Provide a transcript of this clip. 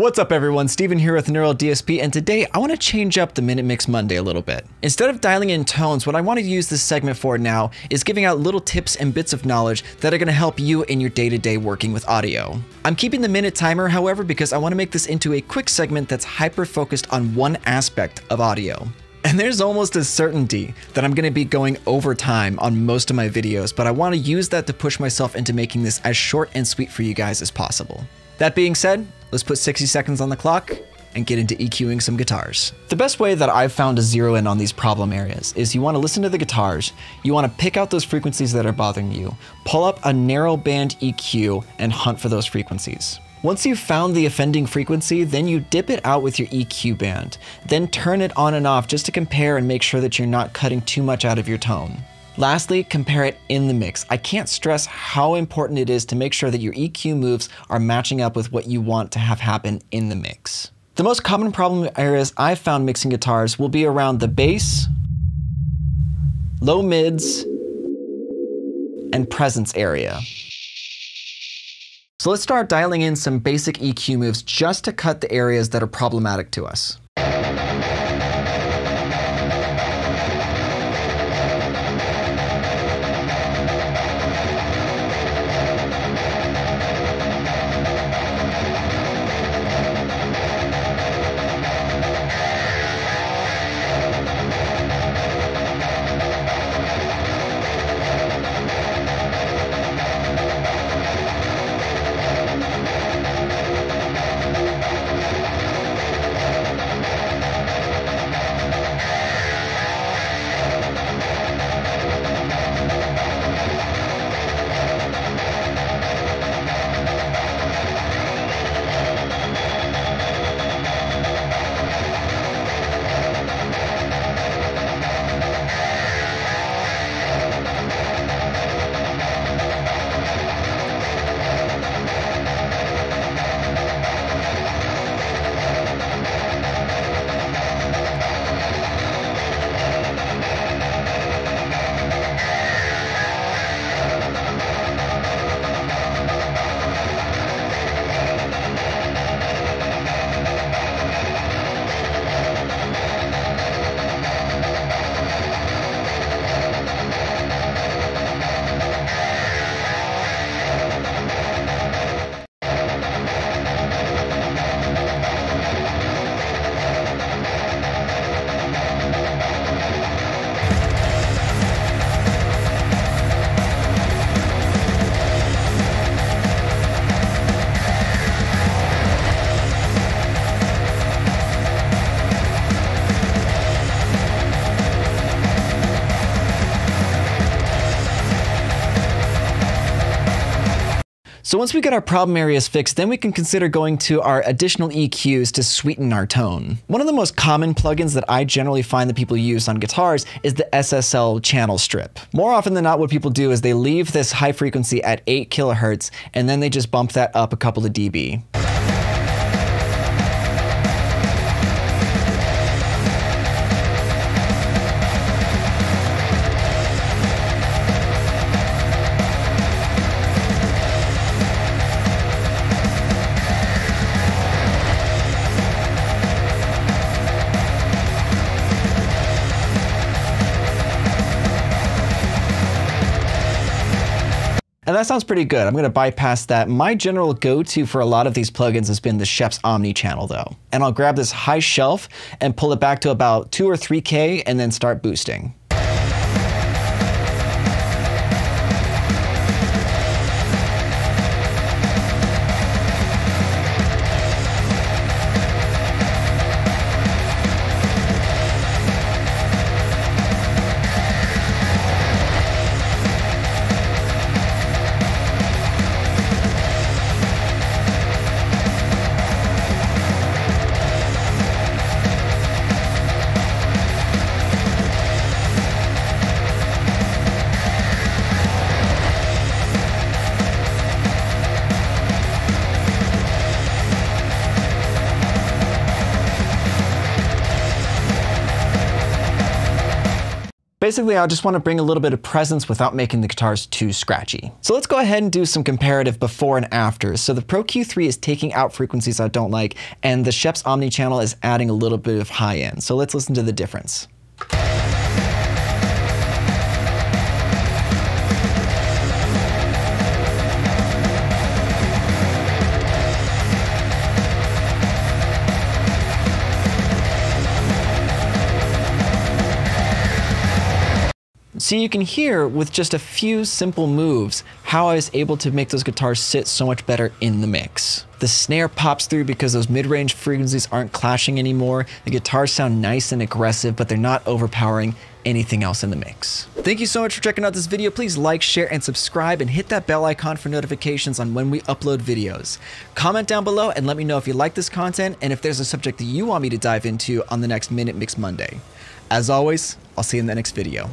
What's up everyone, Steven here with Neural DSP, and today I want to change up the Minute Mix Monday a little bit. Instead of dialing in tones, what I want to use this segment for now is giving out little tips and bits of knowledge that are going to help you in your day-to-day -day working with audio. I'm keeping the minute timer, however, because I want to make this into a quick segment that's hyper-focused on one aspect of audio. And there's almost a certainty that I'm going to be going over time on most of my videos, but I want to use that to push myself into making this as short and sweet for you guys as possible. That being said, let's put 60 seconds on the clock and get into EQing some guitars. The best way that I've found to zero in on these problem areas is you want to listen to the guitars, you want to pick out those frequencies that are bothering you, pull up a narrow band EQ and hunt for those frequencies. Once you've found the offending frequency, then you dip it out with your EQ band. Then turn it on and off just to compare and make sure that you're not cutting too much out of your tone. Lastly, compare it in the mix. I can't stress how important it is to make sure that your EQ moves are matching up with what you want to have happen in the mix. The most common problem areas I've found mixing guitars will be around the bass, low mids, and presence area. So let's start dialing in some basic EQ moves just to cut the areas that are problematic to us. So once we get our problem areas fixed, then we can consider going to our additional EQs to sweeten our tone. One of the most common plugins that I generally find that people use on guitars is the SSL channel strip. More often than not, what people do is they leave this high frequency at 8 kilohertz, and then they just bump that up a couple of dB. And that sounds pretty good. I'm going to bypass that. My general go-to for a lot of these plugins has been the Scheps Omni channel though. And I'll grab this high shelf and pull it back to about 2 or 3K and then start boosting. Basically, I just want to bring a little bit of presence without making the guitars too scratchy. So let's go ahead and do some comparative before and after. So the Pro Q3 is taking out frequencies I don't like, and the Scheps Omni channel is adding a little bit of high end. So let's listen to the difference. So you can hear with just a few simple moves how I was able to make those guitars sit so much better in the mix. The snare pops through because those mid-range frequencies aren't clashing anymore. The guitars sound nice and aggressive, but they're not overpowering anything else in the mix. Thank you so much for checking out this video. Please like, share, and subscribe, and hit that bell icon for notifications on when we upload videos. Comment down below and let me know if you like this content and if there's a subject that you want me to dive into on the next Minute Mix Monday. As always, I'll see you in the next video.